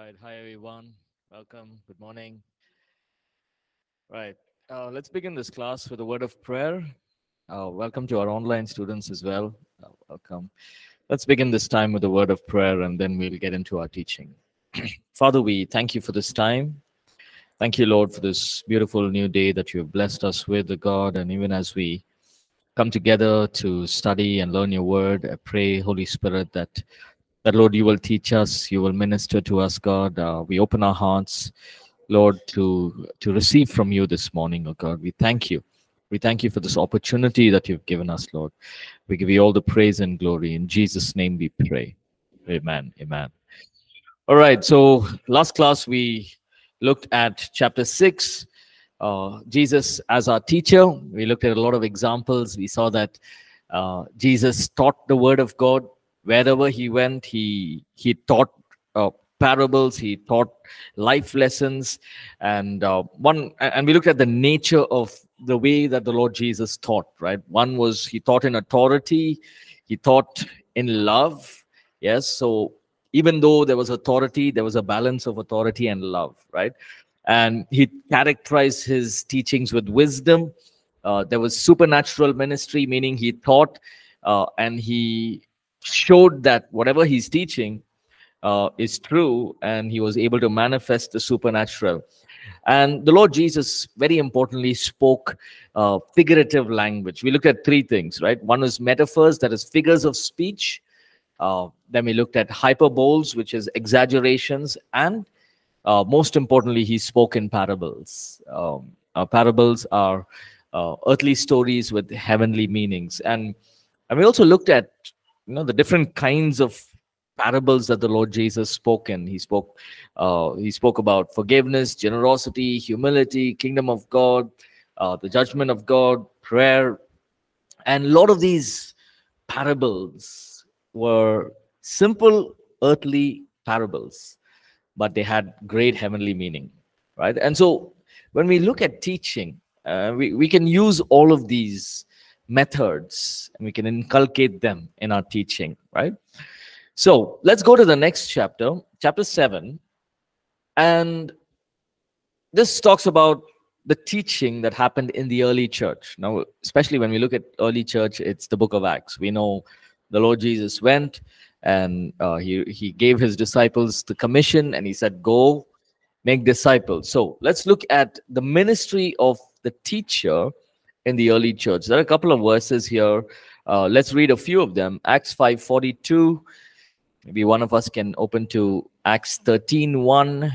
Right. Hi, everyone. Welcome. Good morning. Right. Uh, let's begin this class with a word of prayer. Uh, welcome to our online students as well. Uh, welcome. Let's begin this time with a word of prayer and then we'll get into our teaching. Father, we thank you for this time. Thank you, Lord, for this beautiful new day that you have blessed us with, God. And even as we come together to study and learn your word, I pray, Holy Spirit, that that Lord, you will teach us, you will minister to us, God. Uh, we open our hearts, Lord, to to receive from you this morning, oh God. We thank you. We thank you for this opportunity that you've given us, Lord. We give you all the praise and glory. In Jesus' name we pray. Amen. Amen. All right. So last class we looked at chapter six. Uh, Jesus as our teacher. We looked at a lot of examples. We saw that uh, Jesus taught the word of God wherever he went he he taught uh, parables he taught life lessons. And uh, one and we looked at the nature of the way that the lord jesus taught right? One was he taught in authority he taught in love yes? So even though there was authority there was a balance of authority and love right? And he characterized his teachings with wisdom. Uh, there was supernatural ministry meaning he taught uh, and he showed that whatever he's teaching uh, is true and he was able to manifest the supernatural. And the lord jesus very importantly spoke uh, figurative language. We looked at three things right? One is metaphors that is figures of speech. Uh, then we looked at hyperboles which is exaggerations. And uh, most importantly he spoke in parables. Um, parables are uh, earthly stories with heavenly meanings. And and we also looked at you know the different kinds of parables that the lord jesus spoke in. He spoke uh, he spoke about forgiveness generosity humility kingdom of god uh, the judgment of god prayer. And a lot of these parables were simple earthly parables but they had great heavenly meaning right? And so when we look at teaching uh, we, we can use all of these methods and we can inculcate them in our teaching, right? So let's go to the next chapter, chapter 7. And this talks about the teaching that happened in the early church. Now, especially when we look at early church, it's the book of Acts. We know the Lord Jesus went and uh, he, he gave his disciples the commission and he said, Go make disciples. So let's look at the ministry of the teacher in the early church. There are a couple of verses here. Uh, let's read a few of them. Acts 5.42. Maybe one of us can open to Acts 13.1.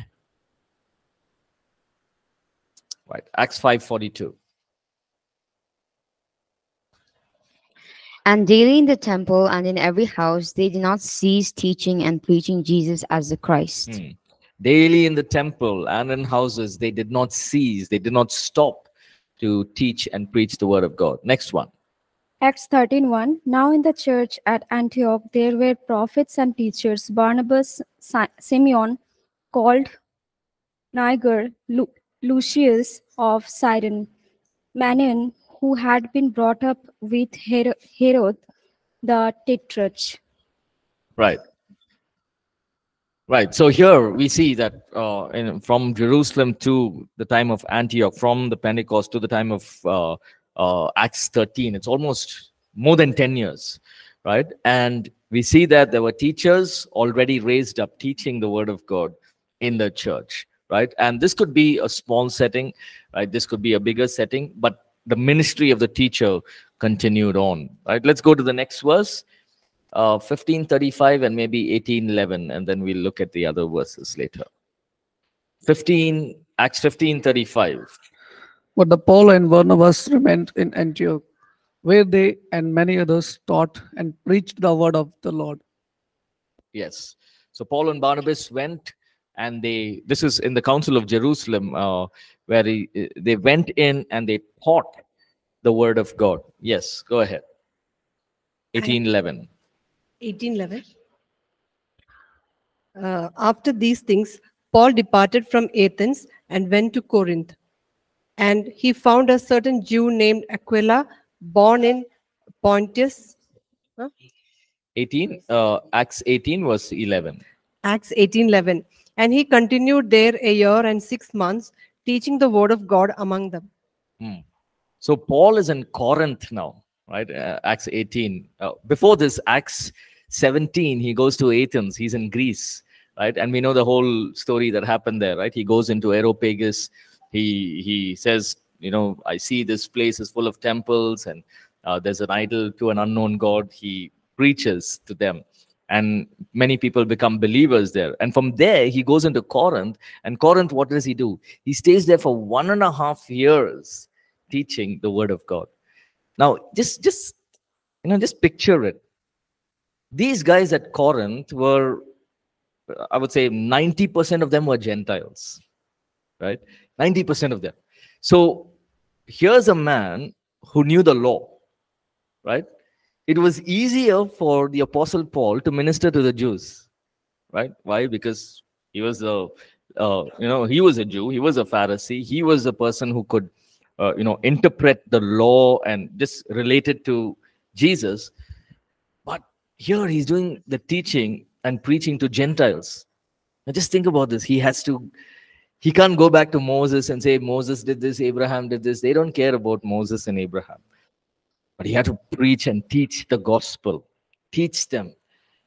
Right, Acts 5.42. And daily in the temple and in every house, they did not cease teaching and preaching Jesus as the Christ. Hmm. Daily in the temple and in houses, they did not cease, they did not stop to teach and preach the word of God. Next one. Acts 13:1 Now in the church at Antioch there were prophets and teachers Barnabas Simeon called Niger Lu Lucius of Cyrene Manaen who had been brought up with Herod the Tetrarch Right Right. So here we see that uh, in, from Jerusalem to the time of Antioch, from the Pentecost to the time of uh, uh, Acts 13, it's almost more than 10 years, right? And we see that there were teachers already raised up teaching the word of God in the church, right? And this could be a small setting, right? This could be a bigger setting, but the ministry of the teacher continued on, right? Let's go to the next verse uh, 1535 and maybe 1811, and then we'll look at the other verses later. 15, Acts 1535. But the Paul and Barnabas remained in Antioch, where they and many others taught and preached the word of the Lord. Yes. So Paul and Barnabas went and they, this is in the Council of Jerusalem, uh, where he, they went in and they taught the word of God. Yes, go ahead. 1811. 1811. Uh, after these things, Paul departed from Athens and went to Corinth. And he found a certain Jew named Aquila, born in Pontus. Huh? 18, uh, Acts 18 was 11. Acts 18:11. And he continued there a year and six months, teaching the word of God among them. So Paul is in Corinth now, right? Uh, Acts 18. Uh, before this, Acts 17, he goes to Athens. He's in Greece, right? And we know the whole story that happened there, right? He goes into Areopagus. He he says, you know, I see this place is full of temples and uh, there's an idol to an unknown god. He preaches to them, and many people become believers there. And from there, he goes into Corinth. And Corinth, what does he do? He stays there for one and a half years teaching the word of God. Now, just just you know, just picture it. These guys at Corinth were, I would say, 90% of them were Gentiles, right? 90% of them. So here's a man who knew the law, right? It was easier for the Apostle Paul to minister to the Jews, right? Why? Because he was a, uh, you know, he was a Jew, he was a Pharisee, he was a person who could uh, you know interpret the law and just relate it to jesus here he's doing the teaching and preaching to gentiles. Now just think about this. He has to he can't go back to moses and say moses did this abraham did this. They don't care about moses and abraham. But he had to preach and teach the gospel. Teach them.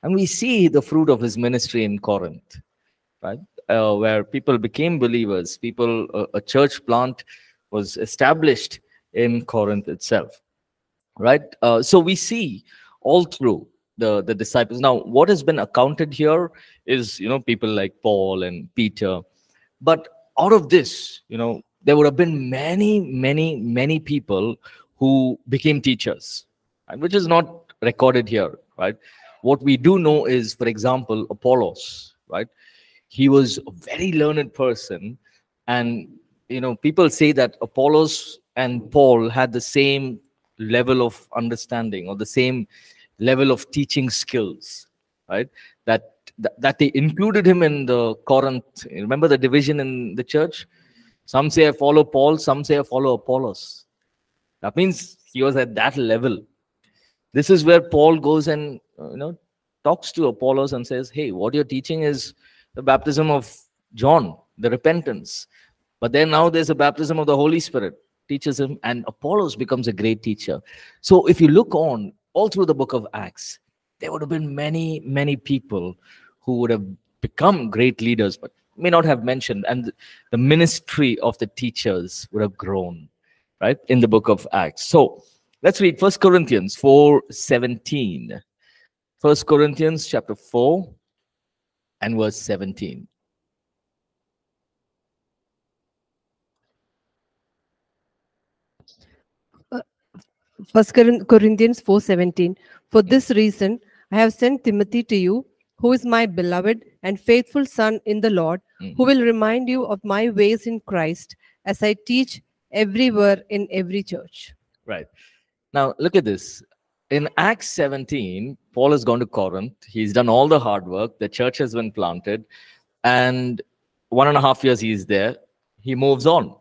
And we see the fruit of his ministry in corinth right? Uh, where people became believers. People uh, a church plant was established in Corinth itself. Right? Uh, so we see all through the, the disciples. Now, what has been accounted here is, you know, people like Paul and Peter. But out of this, you know, there would have been many, many, many people who became teachers, right? which is not recorded here, right? What we do know is, for example, Apollos, right? He was a very learned person and you know people say that apollos and paul had the same level of understanding or the same level of teaching skills right? That that they included him in the corinth remember the division in the church? Some say i follow paul some say i follow apollos. That means he was at that level. This is where paul goes and uh, you know talks to apollos and says hey what you're teaching is the baptism of john the repentance. But then now there's a baptism of the Holy Spirit, teaches him, and Apollos becomes a great teacher. So if you look on all through the book of Acts, there would have been many, many people who would have become great leaders, but may not have mentioned. And the ministry of the teachers would have grown, right, in the book of Acts. So let's read First Corinthians 4 17. First Corinthians chapter 4 and verse 17. First Corinthians 4:17 For this reason I have sent Timothy to you who is my beloved and faithful son in the Lord Mhm. who will remind you of my ways in Christ as I teach everywhere in every church. Right. Now, look at this. In Acts 17, Paul has gone to Corinth. He's done all the hard work. The church has been planted. And one and a half years he's there. He moves on.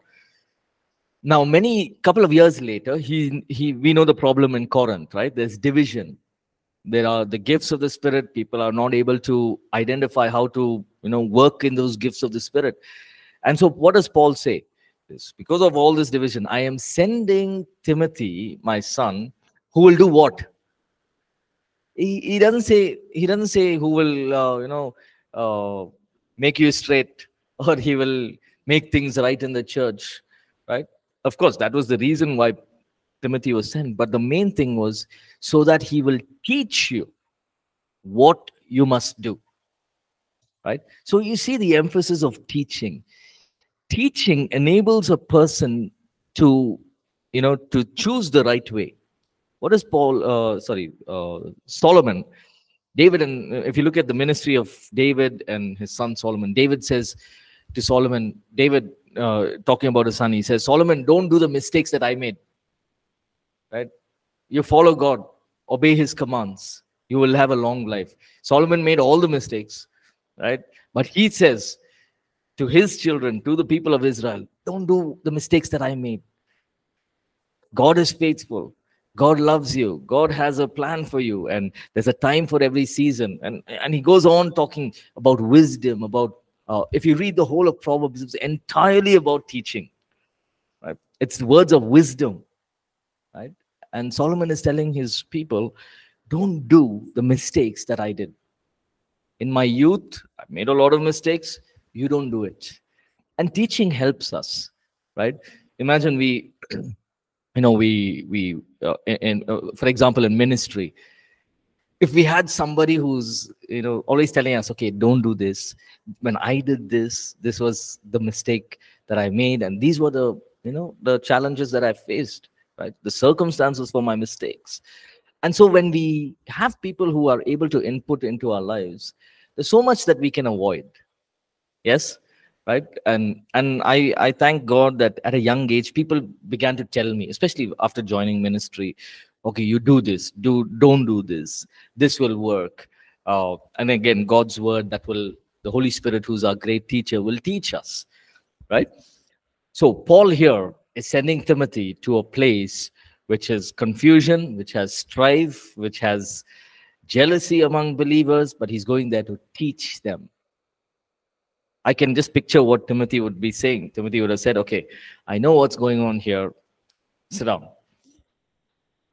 Now, many couple of years later, he he we know the problem in Corinth, right? There's division. There are the gifts of the Spirit. People are not able to identify how to, you know, work in those gifts of the Spirit. And so, what does Paul say? This because of all this division, I am sending Timothy, my son, who will do what? He, he doesn't say he doesn't say who will uh, you know uh, make you straight or he will make things right in the church, right? Of course, that was the reason why Timothy was sent. But the main thing was so that he will teach you what you must do. Right? So you see the emphasis of teaching. Teaching enables a person to, you know, to choose the right way. What is Paul, uh, sorry, uh, Solomon, David, and if you look at the ministry of David and his son Solomon, David says to Solomon, David, uh, talking about his son, he says, Solomon, don't do the mistakes that I made. Right? You follow God, obey his commands. You will have a long life. Solomon made all the mistakes, right? But he says to his children, to the people of Israel, don't do the mistakes that I made. God is faithful. God loves you. God has a plan for you. And there's a time for every season. And, and he goes on talking about wisdom, about Uh, if you read the whole of Proverbs, it's entirely about teaching. Right? It's words of wisdom. Right? And Solomon is telling his people, don't do the mistakes that I did. In my youth, I made a lot of mistakes. You don't do it. And teaching helps us, right? Imagine we, you know, we we uh, in, uh, for example in ministry, if we had somebody who's you know always telling us, okay, don't do this. When I did this, this was the mistake that I made, and these were the you know the challenges that I faced, right? The circumstances for my mistakes and so when we have people who are able to input into our lives there's so much that we can avoid yes right and and i i thank god that at a young age people began to tell me especially after joining ministry okay you do this do don't do this this will work uh, and again god's word that will the holy spirit who's our great teacher will teach us right so paul here is sending timothy to a place which is confusion, which has strife, which has jealousy among believers, but he's going there to teach them. I can just picture what Timothy would be saying. Timothy would have said, Okay, I know what's going on here. Sit down.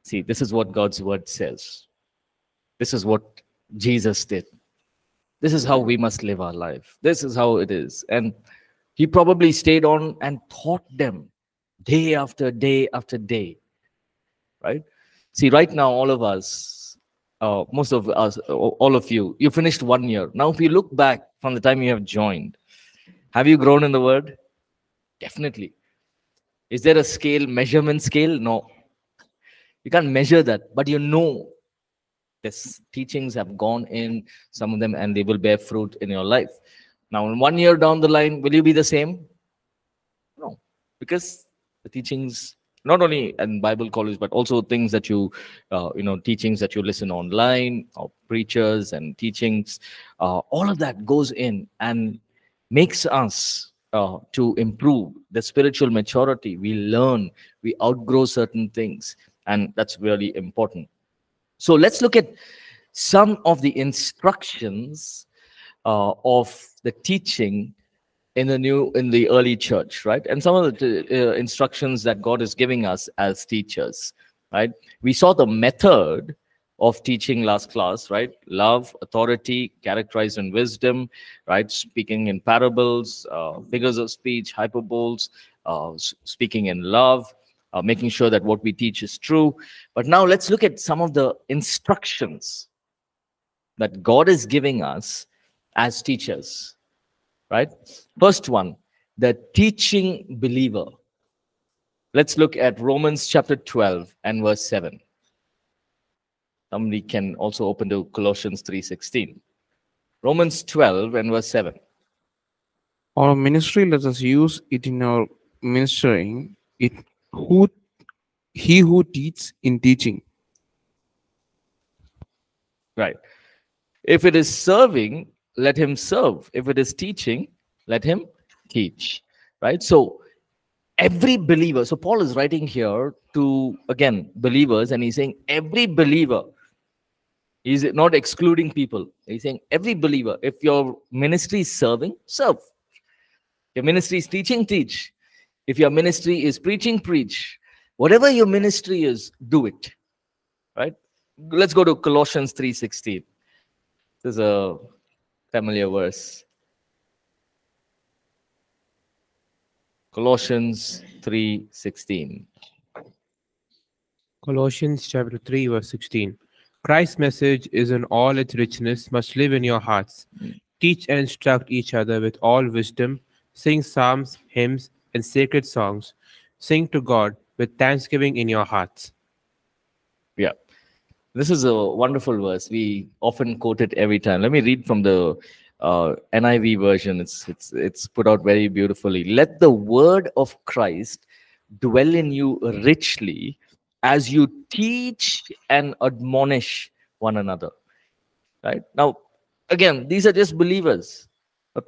See, this is what God's word says. This is what Jesus did. This is how we must live our life. This is how it is. And he probably stayed on and taught them day after day after day right? See, right now, all of us, uh, most of us, all of you, you finished one year. Now, if you look back from the time you have joined, have you grown in the word? Definitely. Is there a scale, measurement scale? No. You can't measure that, but you know this teachings have gone in some of them and they will bear fruit in your life. Now, in one year down the line, will you be the same? No, because the teachings not only in bible college but also things that you uh, you know teachings that you listen online or preachers and teachings uh, all of that goes in and makes us uh, to improve the spiritual maturity we learn we outgrow certain things and that's really important. So let's look at some of the instructions uh, of the teaching in the new in the early church right? And some of the uh, instructions that god is giving us as teachers right? We saw the method of teaching last class right? Love authority characterized in wisdom right? Speaking in parables uh, figures of speech hyperboles uh, speaking in love uh, making sure that what we teach is true but now let's look at some of the instructions that god is giving us as teachers right? First one, the teaching believer. Let's look at Romans chapter 12 and verse 7. Somebody can also open to Colossians 3.16. Romans 12 and verse 7. Our ministry, let us use it in our ministering, it who he who teaches in teaching. Right. If it is serving, let him serve. If it is teaching, let him teach. Right? So every believer, so Paul is writing here to again believers, and he's saying every believer. He's not excluding people. He's saying every believer, if your ministry is serving, serve. Your ministry is teaching, teach. If your ministry is preaching, preach. Whatever your ministry is, do it. Right? Let's go to Colossians 3:16. This is a familiar verse. Colossians 3:16. Colossians chapter 3 verse 16. Christ's message is in all its richness must live in your hearts. Hmm. Teach and instruct each other with all wisdom. Sing psalms, hymns, and sacred songs. Sing to God with thanksgiving in your hearts. Yeah. This is a wonderful verse. We often quote it every time. Let me read from the uh, NIV version. It's it's it's put out very beautifully. Let the word of Christ dwell in you richly as you teach and admonish one another. Right now, again, these are just believers. But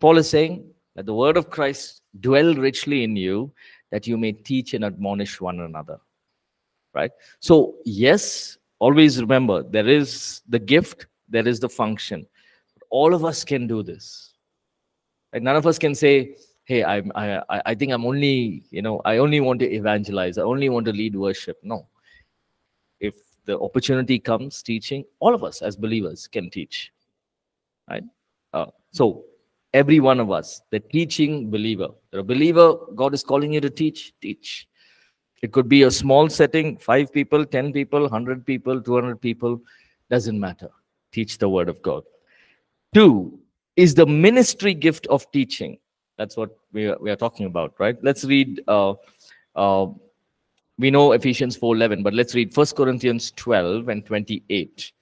Paul is saying that the word of Christ dwell richly in you, that you may teach and admonish one another. Right. So yes, always remember there is the gift there is the function all of us can do this Like none of us can say, "Hey, I'm, I, I I think I'm only, you know, I only want to evangelize. I only want to lead worship." No. If the opportunity comes, teaching, all of us as believers can teach, right? Uh, so every one of us, the teaching believer, you're a believer, God is calling you to teach, teach. It could be a small setting, five people, 10 people, 100 people, 200 people, doesn't matter. Teach the word of God. Two is the ministry gift of teaching. That's what we are, we are talking about, right? Let's read, uh, uh, we know Ephesians 4.11, but let's read 1 Corinthians 12 and 28.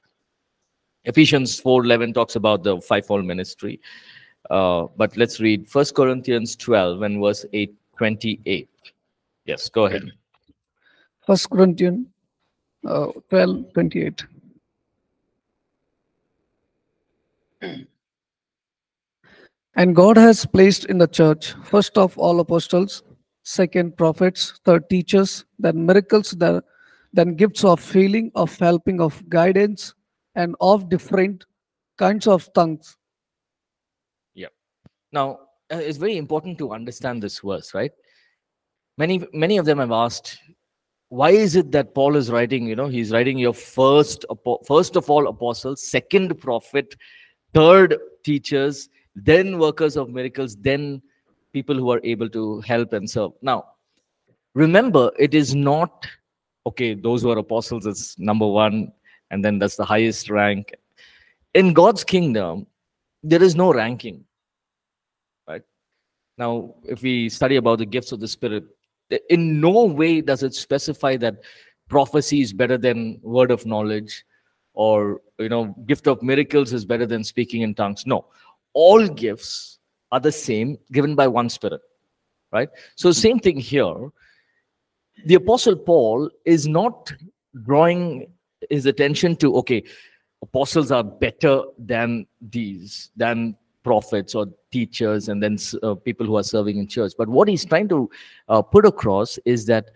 Ephesians 4.11 talks about the fivefold ministry. Uh, but let's read 1 Corinthians 12 and verse 8, 28. Yes, go ahead. First Corinthians uh, 12, 28. And God has placed in the church, first of all apostles, second prophets, third teachers, then miracles, then, then gifts of healing, of helping, of guidance, and of different kinds of tongues. Now, uh, it's very important to understand this verse, right? Many, many of them have asked, why is it that Paul is writing, you know, he's writing your first, first of all apostles, second prophet, third teachers, then workers of miracles, then people who are able to help and serve. Now, remember, it is not, okay, those who are apostles is number one, and then that's the highest rank. In God's kingdom, there is no ranking now, if we study about the gifts of the Spirit, in no way does it specify that prophecy is better than word of knowledge or you know gift of miracles is better than speaking in tongues. No. All gifts are the same given by one spirit right? So same thing here. The apostle paul is not drawing his attention to okay apostles are better than these than prophets or teachers and then uh, people who are serving in church. But what he's trying to uh, put across is that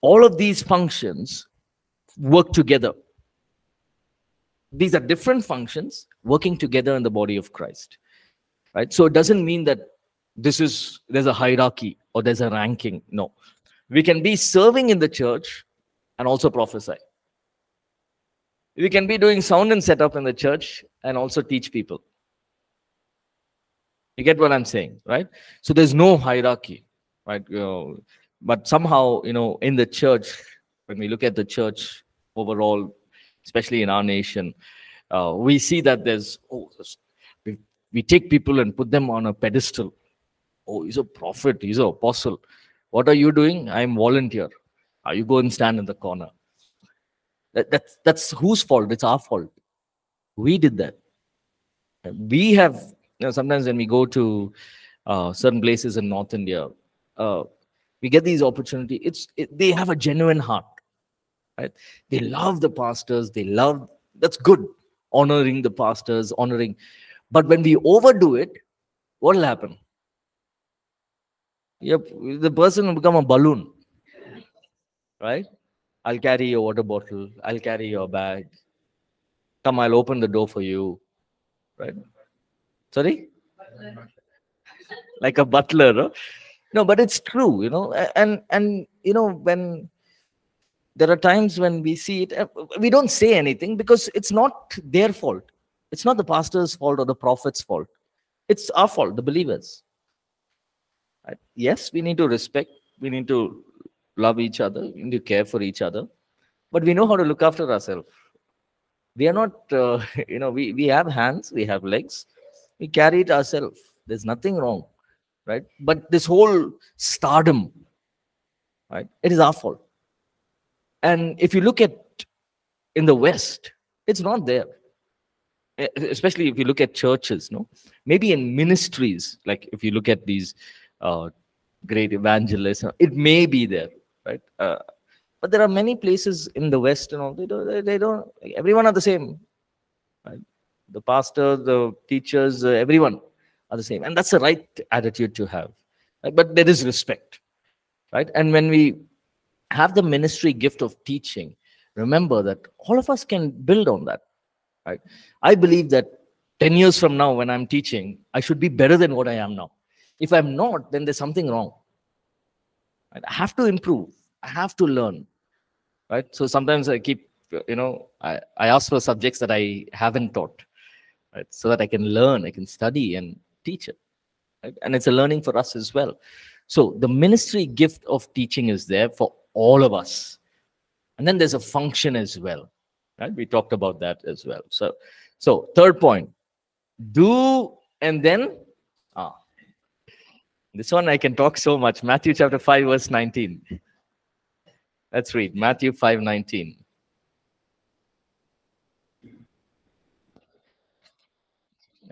all of these functions work together. These are different functions working together in the body of Christ. Right? So it doesn't mean that this is there's a hierarchy or there's a ranking. No. We can be serving in the church and also prophesy. We can be doing sound and setup in the church and also teach people you get what I'm saying, right? So there's no hierarchy, right? You know, but somehow, you know, in the church, when we look at the church overall, especially in our nation, uh, we see that there's oh, we, we take people and put them on a pedestal. Oh, he's a prophet, he's an apostle. What are you doing? I'm volunteer. Uh, you go and stand in the corner. That, that's that's whose fault? It's our fault. We did that. We have know, sometimes when we go to uh, certain places in North India, uh, we get these opportunities. It's it, they have a genuine heart, right? They love the pastors. They love that's good, honoring the pastors, honoring. But when we overdo it, what will happen? Yep, the person will become a balloon, right? I'll carry your water bottle. I'll carry your bag. Come, I'll open the door for you, right? Sorry? Like a butler. No? no, but it's true, you know. And and you know, when there are times when we see it, uh, we don't say anything because it's not their fault. It's not the pastor's fault or the prophet's fault. It's our fault, the believers. Yes, we need to respect, we need to love each other, we need to care for each other, but we know how to look after ourselves. We are not, uh, you know, we, we have hands, we have legs, we carry it ourselves. There's nothing wrong, right? But this whole stardom, right? It is our fault. And if you look at in the West, it's not there. Especially if you look at churches, no, maybe in ministries, like if you look at these uh, great evangelists, it may be there, right? Uh, but there are many places in the West and all they don't. They don't. Everyone are the same, right? The pastor, the teachers, uh, everyone are the same. And that's the right attitude to have. Right? But there is respect. Right? And when we have the ministry gift of teaching, remember that all of us can build on that. Right? I believe that 10 years from now, when I'm teaching, I should be better than what I am now. If I'm not, then there's something wrong. Right? I have to improve. I have to learn. Right. So sometimes I keep, you know, I, I ask for subjects that I haven't taught, right? So that I can learn, I can study and teach it. Right? And it's a learning for us as well. So the ministry gift of teaching is there for all of us. And then there's a function as well. Right? We talked about that as well. So, so third point, do and then ah. This one I can talk so much. Matthew chapter 5, verse 19. Let's read Matthew 5 19.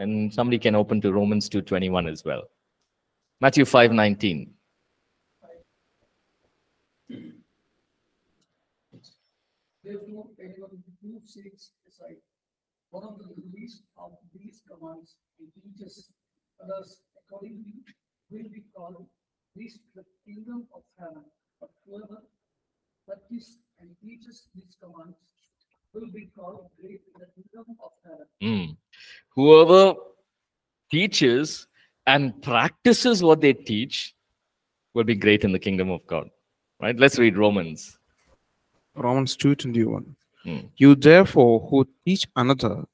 And somebody can open to Romans 2.21 as well. Matthew 5.19. Therefore, anyone who seeks aside one of the least of these commands and teaches others accordingly will be called least the kingdom of heaven. But whoever practices and teaches these commands will be called great in the kingdom of heaven. Mm. Whoever teaches and practices what they teach will be great in the kingdom of God. Right? Let's read Romans. Romans 2:21. Hmm. You therefore who teach another,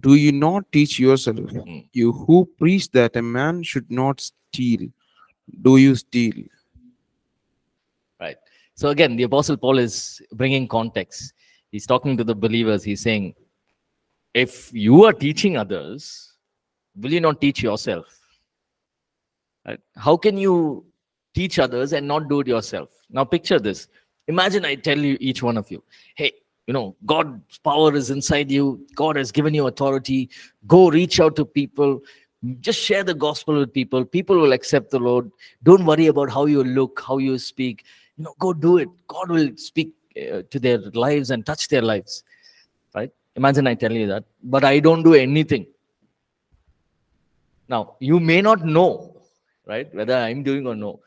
do you not teach yourself? Hmm. You who preach that a man should not steal, do you steal? Right. So again, the Apostle Paul is bringing context. He's talking to the believers. He's saying, if you are teaching others, will you not teach yourself? How can you teach others and not do it yourself? Now, picture this. Imagine I tell you, each one of you, hey, you know, God's power is inside you. God has given you authority. Go reach out to people. Just share the gospel with people. People will accept the Lord. Don't worry about how you look, how you speak. You know, go do it. God will speak Uh, to their lives and touch their lives. Right? Imagine I tell you that, but I don't do anything. Now, you may not know, right, whether I'm doing or no.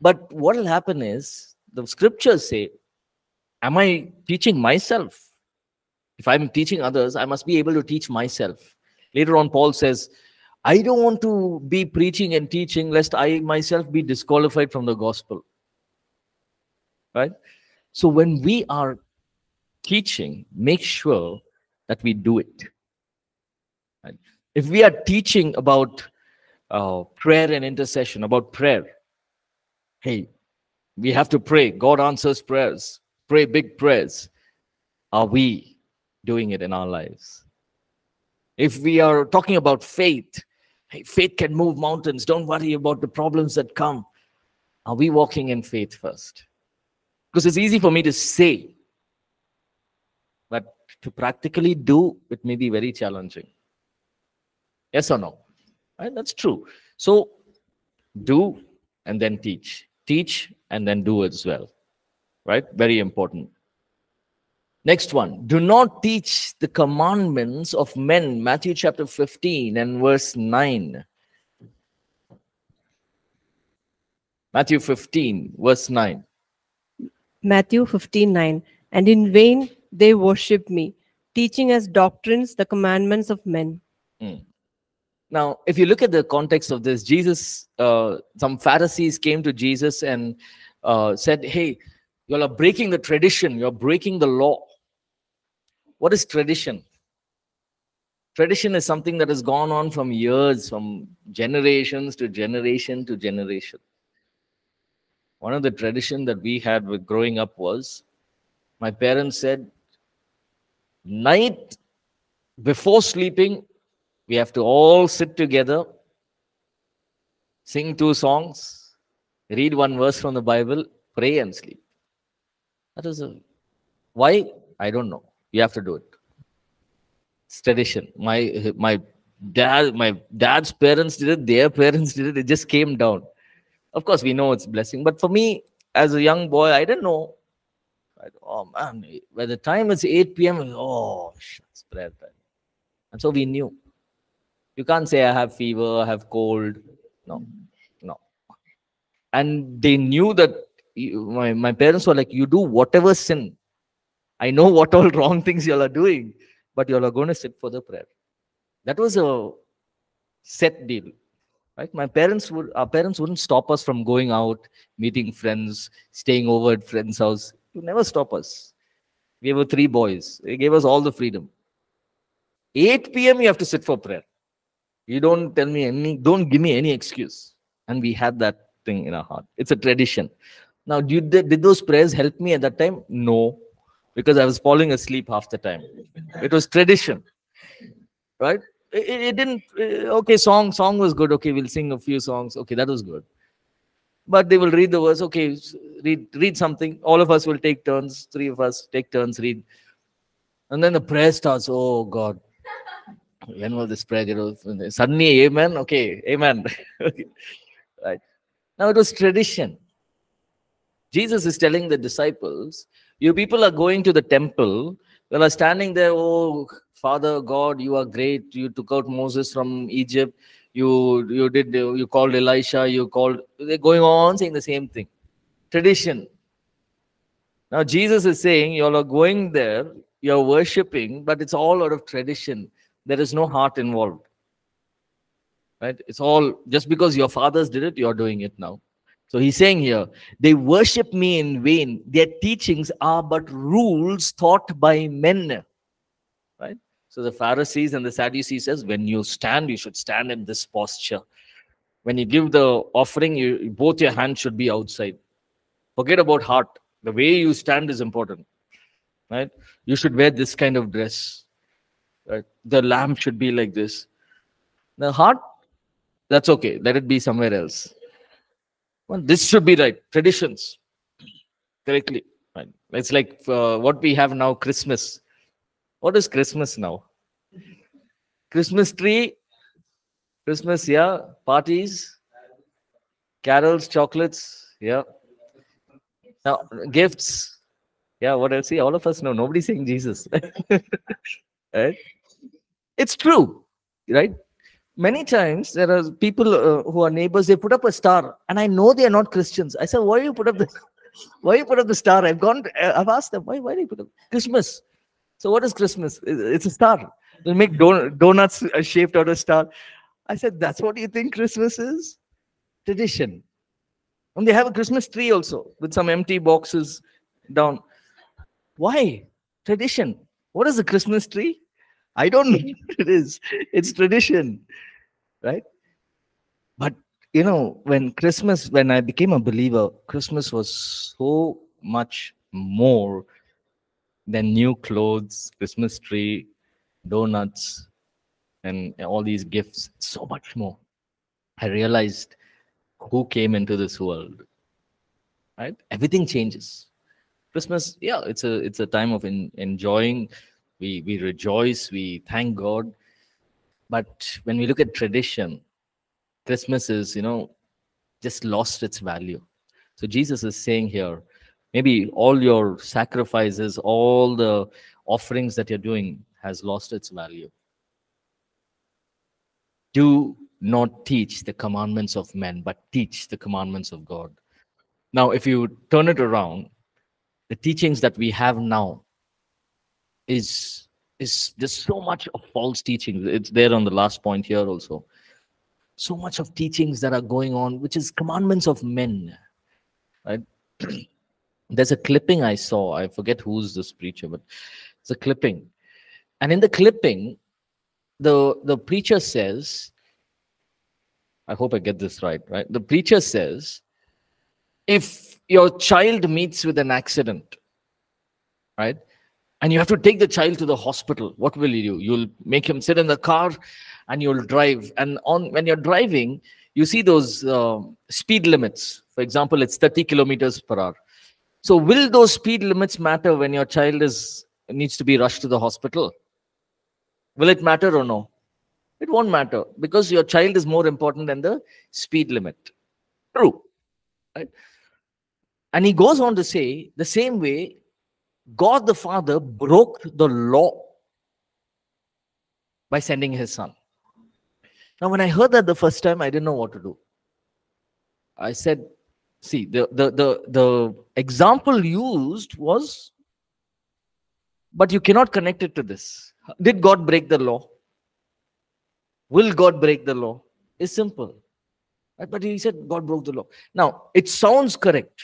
But what will happen is the scriptures say, Am I teaching myself? If I'm teaching others, I must be able to teach myself. Later on, Paul says, I don't want to be preaching and teaching lest I myself be disqualified from the gospel. Right? So when we are teaching, make sure that we do it. If we are teaching about uh, prayer and intercession, about prayer, hey, we have to pray. God answers prayers. Pray big prayers. Are we doing it in our lives? If we are talking about faith, hey, faith can move mountains. Don't worry about the problems that come. Are we walking in faith first? Because it's easy for me to say, but to practically do, it may be very challenging. Yes or no? Right? That's true. So do and then teach. Teach and then do as well. Right? Very important. Next one. Do not teach the commandments of men. Matthew chapter 15 and verse 9. Matthew 15, verse 9. Matthew 15 9. And in vain they worship me, teaching as doctrines the commandments of men. Now, if you look at the context of this, Jesus, uh, some Pharisees came to Jesus and uh, said, Hey, you are breaking the tradition, you're breaking the law. What is tradition? Tradition is something that has gone on from years, from generations to generation to generation. One of the tradition that we had with growing up was my parents said, night before sleeping, we have to all sit together, sing two songs, read one verse from the Bible, pray and sleep. That is a why I don't know. You have to do it. It's tradition. My my dad, my dad's parents did it, their parents did it, it just came down. Of course, we know it's blessing, but for me, as a young boy, I didn't know. I, oh man, by the time it's 8 p.m., oh shucks, prayer time. And so we knew. You can't say I have fever, I have cold. No, no. And they knew that you, my, my parents were like, you do whatever sin. I know what all wrong things you all are doing, but you all are going to sit for the prayer. That was a set deal. Right? My parents would our parents wouldn't stop us from going out, meeting friends, staying over at friends' house. Would never stop us. We were three boys. They gave us all the freedom. 8 p.m. you have to sit for prayer. You don't tell me any, don't give me any excuse. And we had that thing in our heart. It's a tradition. Now, did, did those prayers help me at that time? No, because I was falling asleep half the time. It was tradition, right? It, it didn't, uh, okay, song, song was good. Okay, we'll sing a few songs. Okay, that was good. But they will read the verse. Okay, read, read something. All of us will take turns. Three of us take turns, read. And then the prayer starts. Oh, God when will this prayer get over? Suddenly, amen. Okay, amen. right. Now it was tradition. Jesus is telling the disciples, You people are going to the temple. Well, are standing there, oh Father God, you are great. You took out Moses from Egypt. You you did you called Elisha, you called they're going on saying the same thing. Tradition. Now Jesus is saying, You all are going there, you're worshiping, but it's all out of tradition there is no heart involved right it's all just because your fathers did it you're doing it now so he's saying here they worship me in vain their teachings are but rules taught by men so the pharisees and the sadducees says when you stand you should stand in this posture when you give the offering you both your hands should be outside forget about heart the way you stand is important right you should wear this kind of dress Right? The lamp should be like this. The heart, that's okay. Let it be somewhere else. Well, this should be right. Traditions, correctly. Right. It's like uh, what we have now, Christmas. What is Christmas now? Christmas tree, Christmas, yeah, parties, carols, chocolates, yeah. Now, gifts, yeah, what else? See, all of us know. Nobody's saying Jesus. right? It's true, right? Many times there are people uh, who are neighbors, they put up a star, and I know they are not Christians. I said, Why you put up the why you put up the star? I've gone, I've asked them, why, why do you put up Christmas? So what is Christmas? It's a star. They make don- donuts uh, shaped out of star. I said, that's what you think Christmas is? Tradition. And they have a Christmas tree also with some empty boxes down. Why? Tradition. What is a Christmas tree? I don't know what it is. It's tradition, right? But you know, when Christmas, when I became a believer, Christmas was so much more than new clothes, Christmas tree, donuts, and all these gifts. So much more. I realized who came into this world. Right? Everything changes. Christmas, yeah, it's a it's a time of in, enjoying we we rejoice we thank god but when we look at tradition christmas is you know just lost its value so jesus is saying here maybe all your sacrifices all the offerings that you're doing has lost its value. Do not teach the commandments of men but teach the commandments of god. Now if you turn it around the teachings that we have now is is there's so much of false teaching it's there on the last point here also. So much of teachings that are going on which is commandments of men right there's a clipping i saw. I forget who's this preacher but it's a clipping. And in the clipping the the preacher says i hope i get this right right? The preacher says if your child meets with an accident right and you have to take the child to the hospital what will you do? You'll make him sit in the car and you'll drive. And on when you're driving you see those uh, speed limits. For example it's 30 kilometers per hour so will those speed limits matter when your child is needs to be rushed to the hospital will it matter or no it won't matter because your child is more important than the speed limit true right and he goes on to say the same way God the Father broke the law by sending his son. Now, when I heard that the first time, I didn't know what to do. I said, see, the, the, the, the example used was, but you cannot connect it to this. Did God break the law? Will God break the law? It's simple. Right? But he said God broke the law. Now, it sounds correct.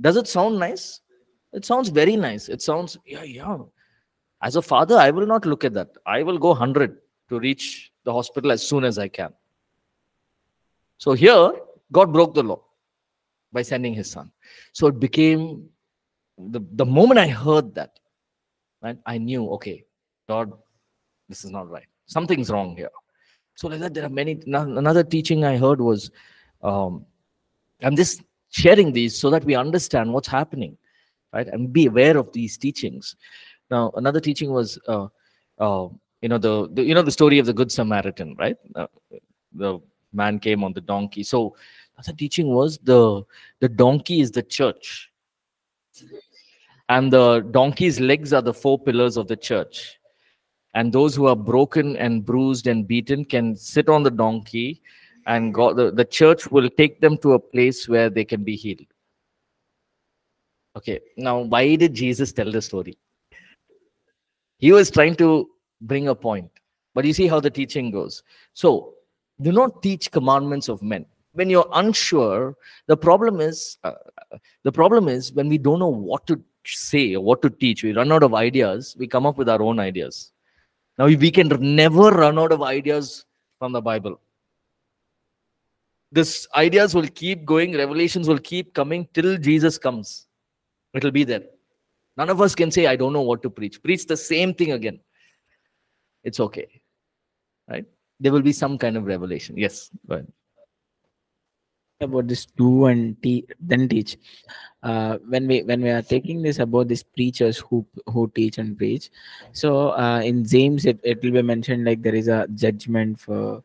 Does it sound nice? It sounds very nice. It sounds, yeah, yeah. As a father, I will not look at that. I will go 100 to reach the hospital as soon as I can. So here, God broke the law by sending his son. So it became the, the moment I heard that, right, I knew, okay, God, this is not right. Something's wrong here. So like that, there are many. Another teaching I heard was, um, I'm just sharing these so that we understand what's happening, right, and be aware of these teachings. Now, another teaching was, uh, uh, you know, the, the you know the story of the Good Samaritan, right? Uh, the man came on the donkey. So the teaching was the the donkey is the church, and the donkey's legs are the four pillars of the church. And those who are broken and bruised and beaten can sit on the donkey and god the, the church will take them to a place where they can be healed. Okay now why did jesus tell the story? He was trying to bring a point. But you see how the teaching goes. So do not teach commandments of men when you're unsure the problem is uh, the problem is when we don't know what to say or what to teach we run out of ideas we come up with our own ideas now we can never run out of ideas from the Bible. This ideas will keep going, revelations will keep coming till Jesus comes. It'll be there. None of us can say, I don't know what to preach. Preach the same thing again. It's okay. Right? There will be some kind of revelation. Yes. Go ahead. About this do and te- then teach uh, when we when we are taking this about these preachers who who teach and preach so uh, in james it, it will be mentioned like there is a judgment for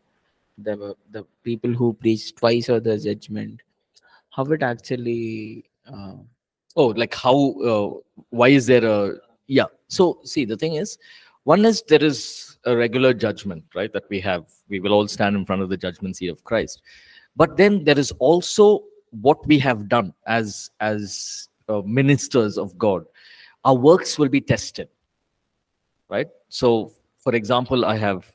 the the people who preach twice or the judgment how it actually uh, Oh, like how, uh, why is there a, yeah. So see, the thing is, one is there is a regular judgment, right? That we have. We will all stand in front of the judgment seat of Christ. But then there is also what we have done as as uh, ministers of God. Our works will be tested, right? So, for example, I have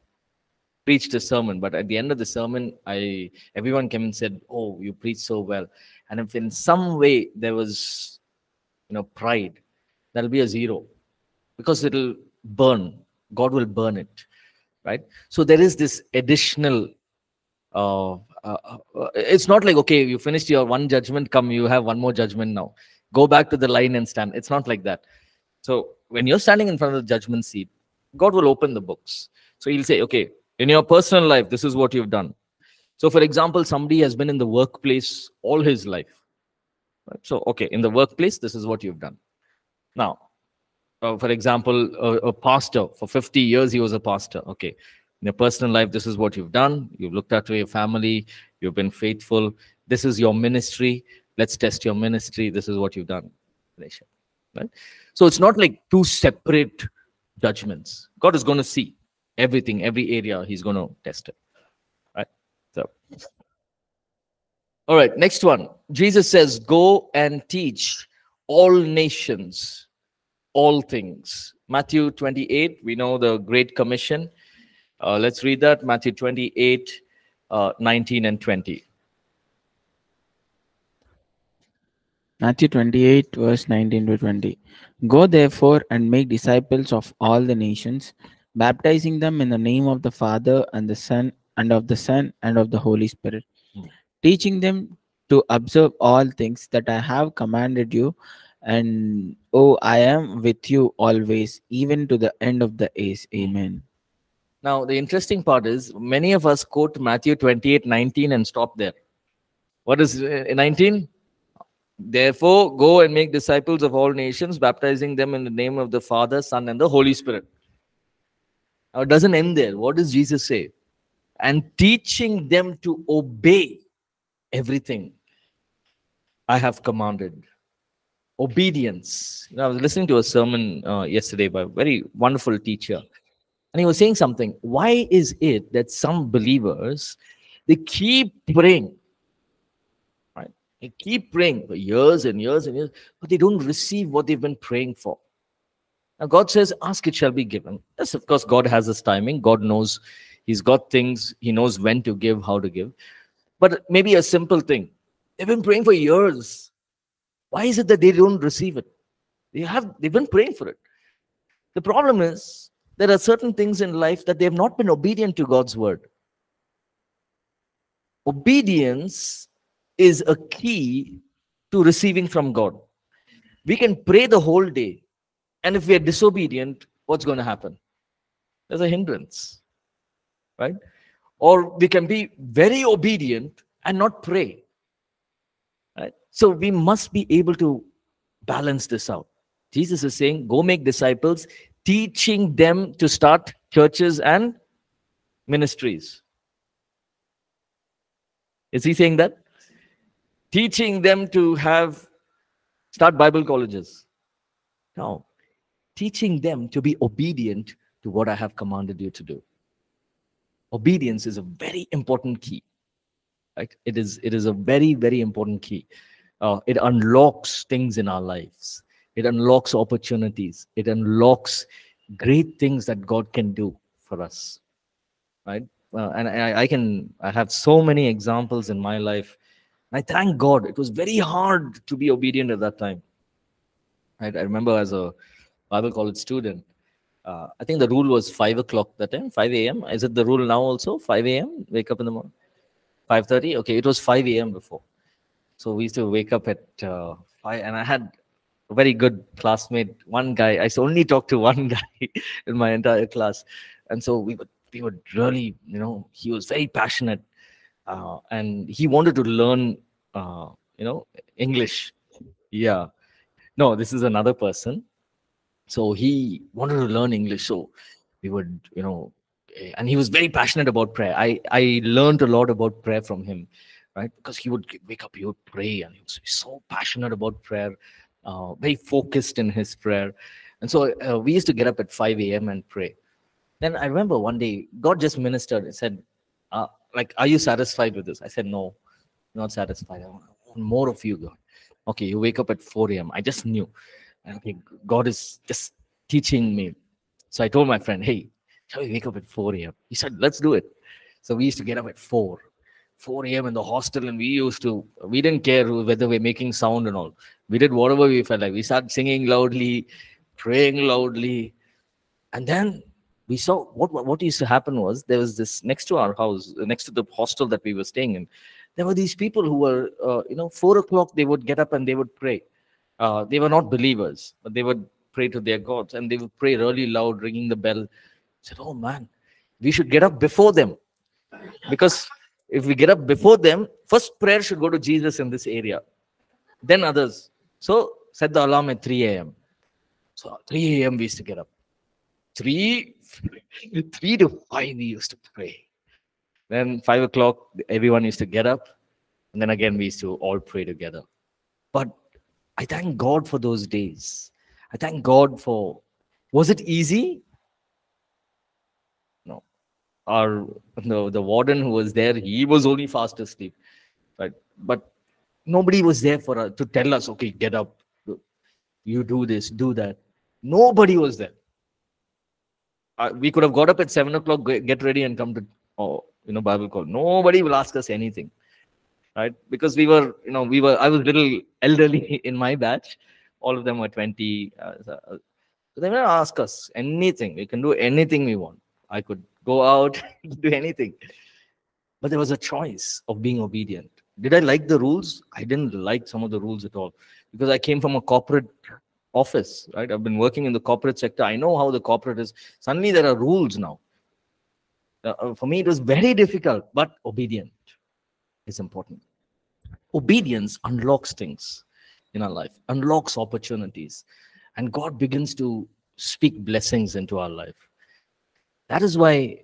preached a sermon, but at the end of the sermon, I everyone came and said, "Oh, you preached so well." And if in some way there was you know pride that'll be a zero because it'll burn god will burn it right so there is this additional uh, uh, uh, it's not like okay you finished your one judgment come you have one more judgment now go back to the line and stand it's not like that so when you're standing in front of the judgment seat god will open the books so he'll say okay in your personal life this is what you've done so for example somebody has been in the workplace all his life Right? So, okay, in the workplace, this is what you've done. Now, uh, for example, a, a pastor, for 50 years, he was a pastor. Okay, in your personal life, this is what you've done. You've looked after your family, you've been faithful. This is your ministry. Let's test your ministry. This is what you've done. Right? So, it's not like two separate judgments. God is going to see everything, every area, He's going to test it. Right? So, all right, next one. Jesus says, Go and teach all nations, all things. Matthew 28, we know the Great Commission. Uh, let's read that. Matthew 28, uh, 19 and 20. Matthew 28, verse 19 to 20. Go therefore and make disciples of all the nations, baptizing them in the name of the Father and the Son and of the Son and of the Holy Spirit, Hmm. teaching them to observe all things that I have commanded you. And oh, I am with you always, even to the end of the age. Amen. Now, the interesting part is many of us quote Matthew 28, 19 and stop there. What is uh, 19? Therefore, go and make disciples of all nations, baptizing them in the name of the Father, Son, and the Holy Spirit. Now, it doesn't end there. What does Jesus say? And teaching them to obey everything I have commanded. Obedience. You know, I was listening to a sermon uh, yesterday by a very wonderful teacher. And he was saying something. Why is it that some believers they keep praying? Right? They keep praying for years and years and years, but they don't receive what they've been praying for. Now God says, Ask it shall be given. Yes, of course, God has his timing. God knows He's got things, he knows when to give, how to give. But maybe a simple thing. They've been praying for years. Why is it that they don't receive it? They have they've been praying for it. The problem is there are certain things in life that they have not been obedient to God's word. Obedience is a key to receiving from God. We can pray the whole day, and if we are disobedient, what's going to happen? There's a hindrance, right? Or we can be very obedient and not pray, right? So we must be able to balance this out. Jesus is saying, Go make disciples, teaching them to start churches and ministries. Is he saying that? Teaching them to have start Bible colleges. No. Teaching them to be obedient to what I have commanded you to do. Obedience is a very important key. Right? It is it is a very, very important key. Uh, it unlocks things in our lives. It unlocks opportunities. It unlocks great things that God can do for us. Right? Uh, and I, I can I have so many examples in my life. I thank God. It was very hard to be obedient at that time. Right? I remember as a Bible college student, uh, I think the rule was five o'clock that time, 5 a.m. Is it the rule now also? 5 a.m. Wake up in the morning. 5:30. Okay, it was 5 a.m. before. So we used to wake up at uh, five, and I had very good classmate. One guy. I only talked to one guy in my entire class, and so we would we would really, you know, he was very passionate, uh, and he wanted to learn, uh, you know, English. Yeah. No, this is another person. So he wanted to learn English. So we would, you know, eh, and he was very passionate about prayer. I I learned a lot about prayer from him, right? Because he would wake up, he would pray, and he was so passionate about prayer, uh, very focused in his prayer. And so uh, we used to get up at 5 a.m. and pray. Then I remember one day God just ministered and said, uh, "Like, are you satisfied with this?" I said, "No, not satisfied. I want more of you, God." Okay, you wake up at 4 a.m. I just knew. Okay, God is just teaching me. So I told my friend, "Hey, shall we wake up at 4 a.m.?" He said, "Let's do it." So we used to get up at 4. 4 a.m. in the hostel, and we used to, we didn't care whether we're making sound and all. We did whatever we felt like. We started singing loudly, praying loudly. And then we saw what, what used to happen was there was this next to our house, next to the hostel that we were staying in, there were these people who were, uh, you know, four o'clock they would get up and they would pray. Uh, they were not believers, but they would pray to their gods and they would pray really loud, ringing the bell. I said, "Oh man, we should get up before them, because if we get up before them, first prayer should go to Jesus in this area, then others." So set the alarm at 3 a.m. So 3 a.m. we used to get up. 3 3 to 5 we used to pray. Then 5 o'clock everyone used to get up. And then again we used to all pray together. But I thank God for those days. I thank God for was it easy? Our the, the warden who was there, he was only fast asleep. Right. But nobody was there for us to tell us, okay, get up, you do this, do that. Nobody was there. Uh, we could have got up at seven o'clock, get ready, and come to oh, you know Bible call. Nobody will ask us anything, right? Because we were, you know, we were. I was little elderly in my batch. All of them were twenty. Uh, so uh, they will ask us anything. We can do anything we want. I could go out, do anything. But there was a choice of being obedient. Did I like the rules? I didn't like some of the rules at all because I came from a corporate office, right? I've been working in the corporate sector. I know how the corporate is. Suddenly there are rules now. Uh, uh, for me, it was very difficult, but obedient is important. Obedience unlocks things in our life, unlocks opportunities, and God begins to speak blessings into our life. That is why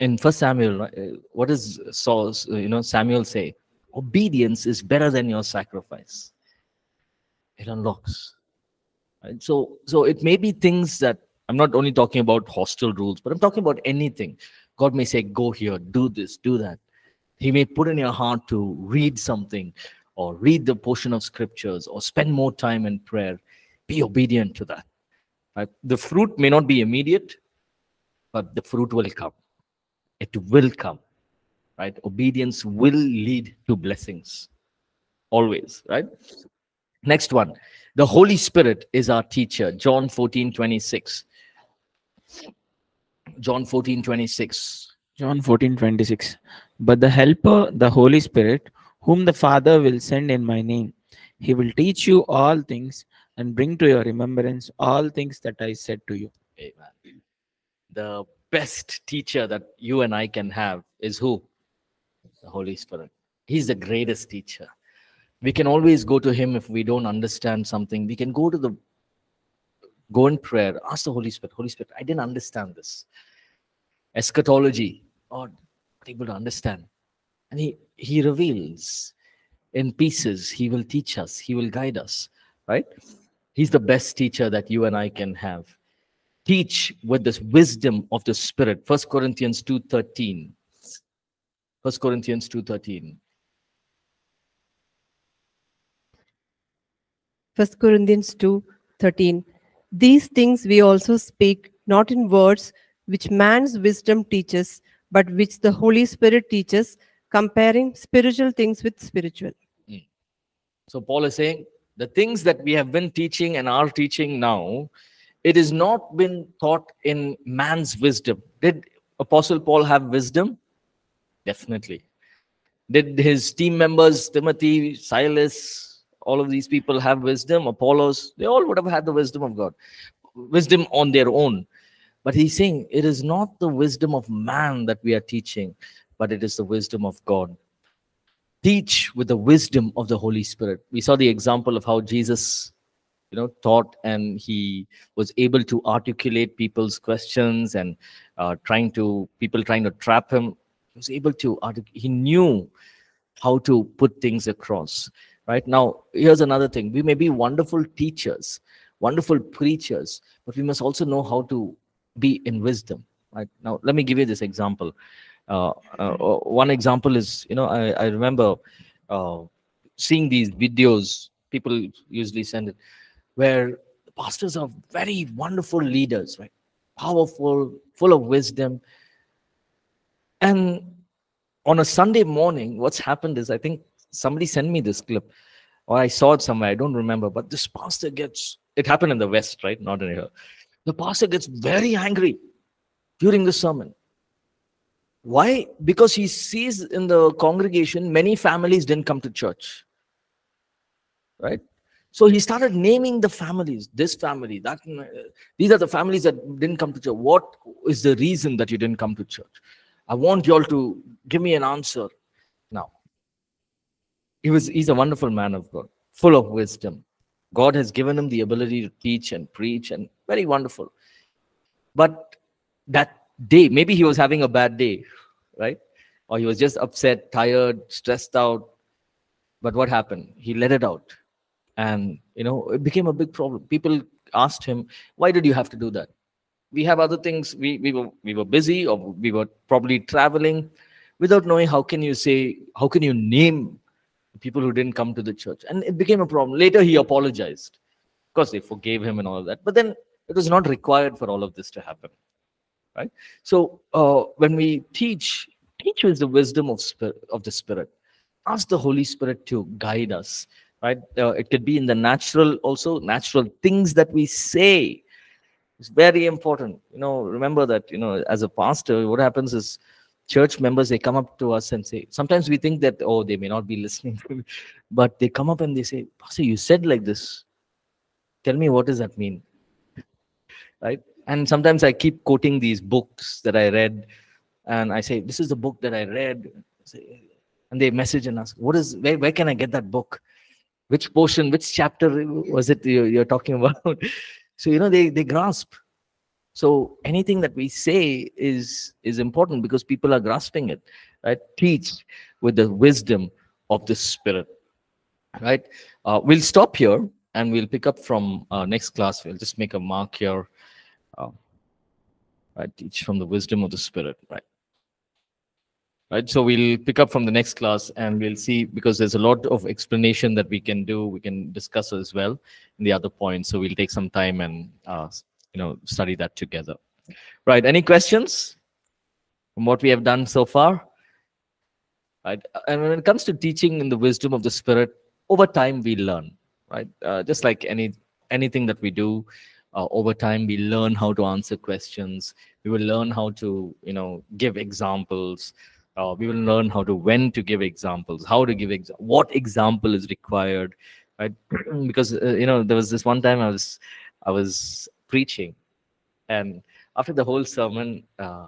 in First Samuel, uh, what does Saul, uh, you know, Samuel say? Obedience is better than your sacrifice. It unlocks. Right? So, so it may be things that I'm not only talking about hostile rules, but I'm talking about anything. God may say, "Go here, do this, do that." He may put in your heart to read something, or read the portion of scriptures, or spend more time in prayer. Be obedient to that. Right? The fruit may not be immediate, but the fruit will come it will come. Right? Obedience will lead to blessings. Always, right? Next one. The Holy Spirit is our teacher. John 14, 26. John 14, 26. John 14, 26. But the Helper, the Holy Spirit, whom the Father will send in my name, he will teach you all things and bring to your remembrance all things that I said to you. Amen. The best teacher that you and I can have is who? The Holy Spirit. He's the greatest teacher. We can always go to Him if we don't understand something. We can go to the go in prayer, ask the Holy Spirit, Holy Spirit, I didn't understand this. Eschatology, or not able to understand. And He He reveals in pieces, He will teach us, He will guide us, right? He's the best teacher that you and I can have teach with this wisdom of the spirit first corinthians 2.13 first corinthians 2.13 First Corinthians 2 13. These things we also speak, not in words which man's wisdom teaches, but which the Holy Spirit teaches, comparing spiritual things with spiritual. Hmm. so paul is saying the things that we have been teaching and are teaching now it is not been taught in man's wisdom. Did apostle paul have wisdom? Definitely. Did his team members timothy silas all of these people have wisdom? Apollos they all would have had the wisdom of god wisdom on their own. But he's saying it is not the wisdom of man that we are teaching but it is the wisdom of god. Teach with the wisdom of the holy spirit. We saw the example of how jesus you know taught and he was able to articulate people's questions and uh, trying to people trying to trap him. He was able to he knew how to put things across right? Now here's another thing. We may be wonderful teachers wonderful preachers but we must also know how to be in wisdom right? Now let me give you this example. Uh, uh, one example is you know i, I remember uh, seeing these videos people usually send it where pastors are very wonderful leaders right? Powerful full of wisdom. And on a sunday morning what's happened is i think somebody sent me this clip or i saw it somewhere i don't remember but this pastor gets it happened in the west right? Not in here. The pastor gets very angry during the sermon. Why? Because he sees in the congregation many families didn't come to church right so he started naming the families this family that uh, these are the families that didn't come to church. What is the reason that you didn't come to church? I want you all to give me an answer now. He was he's a wonderful man of god full of wisdom. God has given him the ability to teach and preach and very wonderful. But that day maybe he was having a bad day right? Or he was just upset tired stressed out. But what happened? He let it out and you know it became a big problem. People asked him why did you have to do that? We have other things. We, we were we were busy or we were probably traveling without knowing how can you say how can you name people who didn't come to the church. And it became a problem. Later he apologized. Of course they forgave him and all of that but then it was not required for all of this to happen right? So uh, when we teach teach with the wisdom of spirit of the spirit ask the holy spirit to guide us right? Uh, it could be in the natural also. Natural things that we say it's very important. You know remember that you know as a pastor what happens is church members they come up to us and say sometimes we think that oh they may not be listening but they come up and they say pastor you said like this. Tell me what does that mean? Right? And sometimes i keep quoting these books that i read and i say this is the book that i read. And they message and ask what is where, where can i get that book which portion which chapter was it you're, talking about? So you know they they grasp. So anything that we say is is important because people are grasping it right? Teach with the wisdom of the spirit right? Uh, we'll stop here and we'll pick up from uh, next class. We'll just make a mark here uh, right? Teach from the wisdom of the spirit right right so we'll pick up from the next class and we'll see because there's a lot of explanation that we can do we can discuss as well in the other points so we'll take some time and uh, you know study that together right any questions from what we have done so far. Right? And when it comes to teaching in the wisdom of the Spirit, over time we learn, right? Uh, just like any anything that we do, uh, over time we learn how to answer questions. We will learn how to, you know, give examples. Uh, we will learn how to when to give examples, how to give ex- what example is required, right? because uh, you know there was this one time I was I was preaching, and after the whole sermon, uh,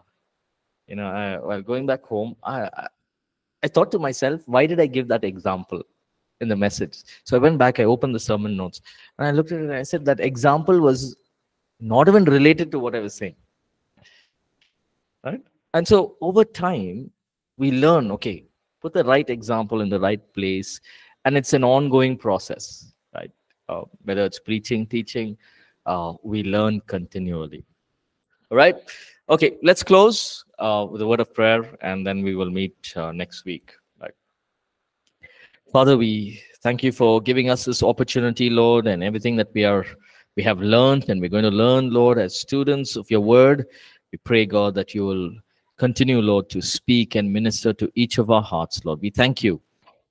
you know, I, while going back home, I, I I thought to myself, why did I give that example in the message? So I went back, I opened the sermon notes, and I looked at it and I said that example was not even related to what I was saying. Right? And so over time, we learn, okay, put the right example in the right place, and it's an ongoing process, right? Uh, whether it's preaching, teaching, uh, we learn continually. All right. Okay, let's close uh, with a word of prayer and then we will meet uh, next week. Right. Father, we thank you for giving us this opportunity, Lord, and everything that we are we have learned and we're going to learn, Lord, as students of your word. We pray, God, that you will continue, Lord, to speak and minister to each of our hearts, Lord. We thank you.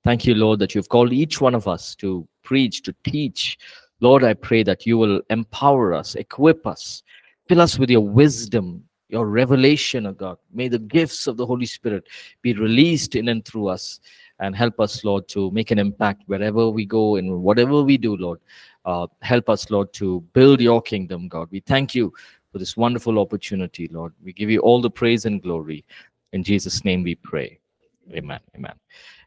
Thank you, Lord, that you've called each one of us to preach, to teach. Lord, I pray that you will empower us, equip us, fill us with your wisdom, your revelation, of God. May the gifts of the Holy Spirit be released in and through us and help us, Lord, to make an impact wherever we go and whatever we do, Lord. Uh, help us, Lord, to build your kingdom, God. We thank you for this wonderful opportunity, Lord. We give you all the praise and glory. In Jesus' name we pray. Amen. Amen.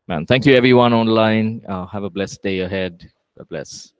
Man, thank you everyone online. Uh, have a blessed day ahead. God bless.